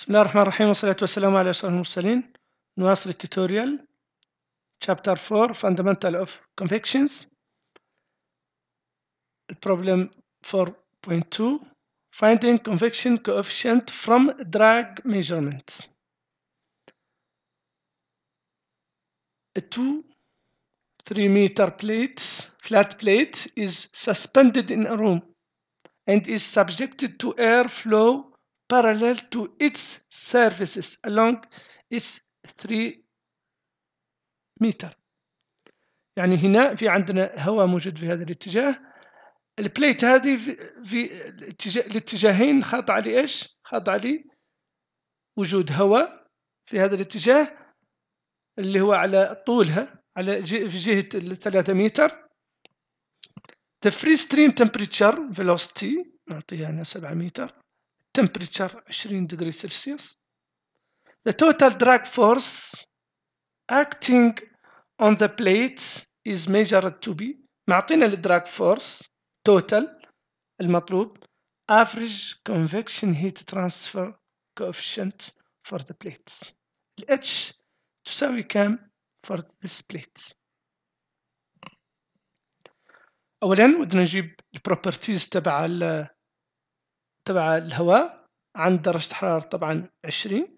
بسم الله الرحمن الرحيم والصلاة والسلام على أشرف المرسلين نواصل التوتوريال Chapter 4 Fundamental of Convections Problem 4.2 Finding convection coefficient from drag measurement A 2 3 meter plate flat plate is suspended in a room and is subjected to airflow parallel to its surfaces along its 3 متر يعني هنا في عندنا هواء موجود في هذا الاتجاه. البليت هذه في, في الاتجاه الاتجاهين خاضعة لإيش؟ خاضعة لي وجود هواء في هذا الاتجاه اللي هو على طولها على في جهة الثلاثة متر. The free stream temperature velocity نعطيها هنا سبعة متر. temperature 20 degree Celsius. The total drag force acting on the plates is measured to be معطينا الدراج فورس total المطلوب average convection heat transfer coefficient for the plates ال H تساوي كام for this plate أولا بدنا نجيب البروبرتيز تبع تبع الهواء عند درجة حرارة طبعا عشرين.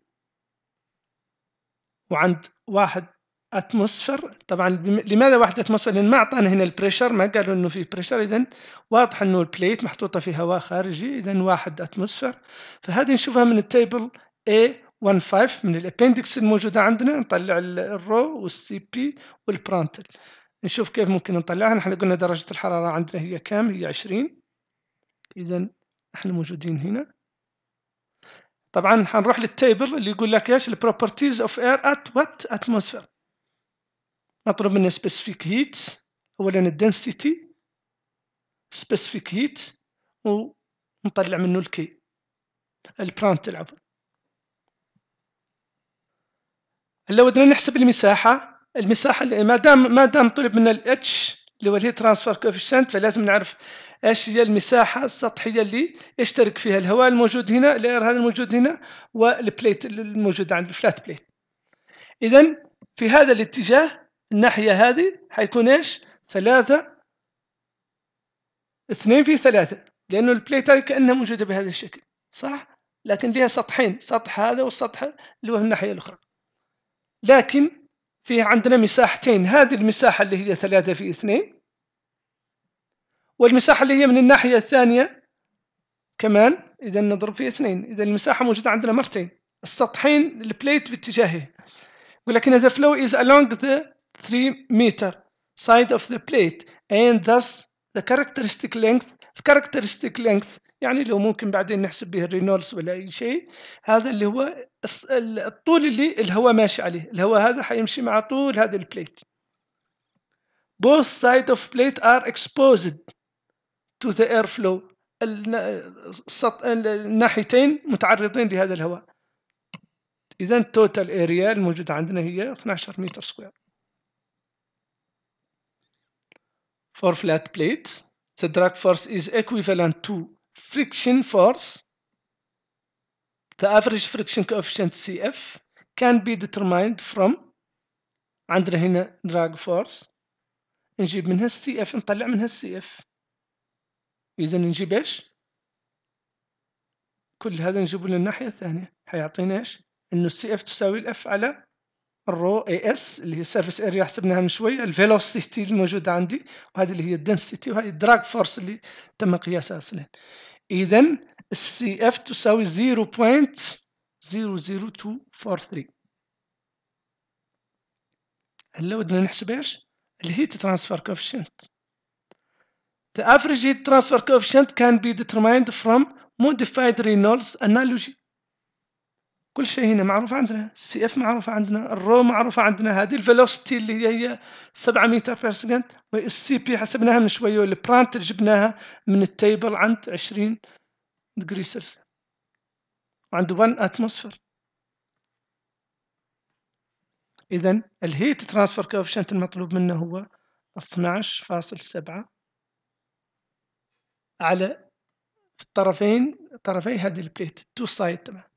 وعند واحد atmosphere طبعا لماذا واحد atmosphere لأن ما أعطانا هنا ال pressure ما قالوا إنه في pressure اذا واضح إنه ال plate محطوطة في هواء خارجي. اذا واحد atmosphere فهذه نشوفها من ال table A15 من ال appendix الموجودة عندنا. نطلع ال rho وال Cp وال Prandtl نشوف كيف ممكن نطلعها. نحن قلنا درجة الحرارة عندنا هي كام؟ هي 20 اذا إحنا موجودين هنا. طبعا حنروح لل table اللي يقول لك إيش؟ ال properties of air at one atmosphere نطلب منه specific heat اولا ال density specific heat ونطلع منه ال k ال Prandtl العفو لو بدنا نحسب المساحة المساحة ما دام ما دام طلب منا الاتش اللي هو transfer coefficient فلازم نعرف إيش هي المساحة السطحية اللي يشترك فيها الهواء الموجود هنا ال air هذا الموجود هنا وال plate الموجود عند ال flat plate اذا في هذا الاتجاه الناحية هذه حيكون إيش؟ ثلاثة اثنين في ثلاثة لأنه البليت هذه كأنها موجودة بهذا الشكل صح؟ لكن لها سطحين سطح هذا والسطح اللي هو الناحية الأخرى. لكن في عندنا مساحتين. هذه المساحة اللي هي ثلاثة في اثنين والمساحة اللي هي من الناحية الثانية كمان إذا نضرب في اثنين. إذا المساحة موجودة عندنا مرتين السطحين البليت باتجاهه. ولكن the flow is along the 3 meter side of the plate and thus the characteristic length characteristic length يعني لو ممكن بعدين نحسب به الرينولدز ولا أي شيء. هذا اللي هو الطول اللي الهواء ماشي عليه. الهواء هذا حيمشي مع طول هذا البليت both sides of plate are exposed to the airflow الناحيتين متعرضين لهذا الهواء. إذا total area الموجودة عندنا هي 12 متر سكوير for flat plates the drag force is equivalent to friction force the average friction coefficient CF can be determined from عندنا هنا drag force نجيب منها اف نطلع منها اف اذا نجيب إيش كل هذا نجيبه للناحية الثانية حيعطينا إيش انه f تساوي ال F على ال rho As اللي هي ال surface area حسبناها من شوية ال velocity الموجودة عندي وهذه اللي هي ال density وهذه ال drag force اللي تم قياسها أصلا. اذا ال Cf تساوي 0.00243 هلا بدنا نحسب إيش؟ ال heat transfer coefficient The average heat transfer coefficient can be determined from modified Reynolds analogy. كل شيء هنا معروف عندنا. ال Cf معروف عندنا. ال rho معروفة عندنا. هذه ال velocity اللي هي 7 متر per second وال Cp حسبناها من شوية وال Prandtl جبناها من ال table عند 20 degree Celsius وعند 1 atmosphere إذا ال heat transfer coefficient المطلوب منه هو 12.7 على الطرفين طرفي هذه ال plate two side تمام.